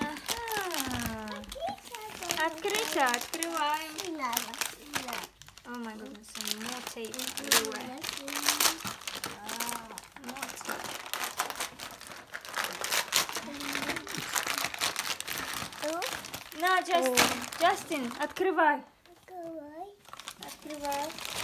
Ага. Открыто, открываем. О май гуднес, more tape everywhere. More tape. На, Джастин, Джастин, открывай. Открывай. How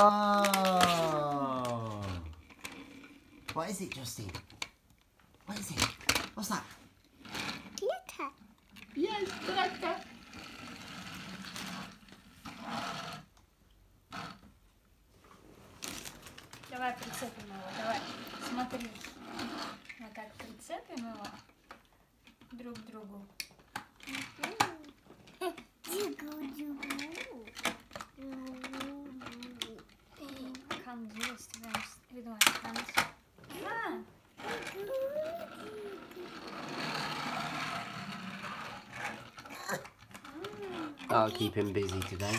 What is it, Justin? What is it? What's that? Yes, tractor. Давай прицепим его, давай. Смотри. Вот так прицепим его друг к другу. Kan du just I'll keep him busy today.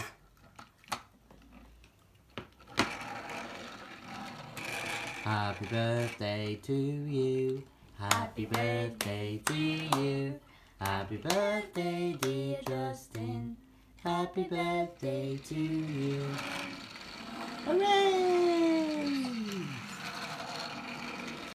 Happy birthday to you. Happy birthday to you. Happy birthday, dear Justin. Happy birthday to you.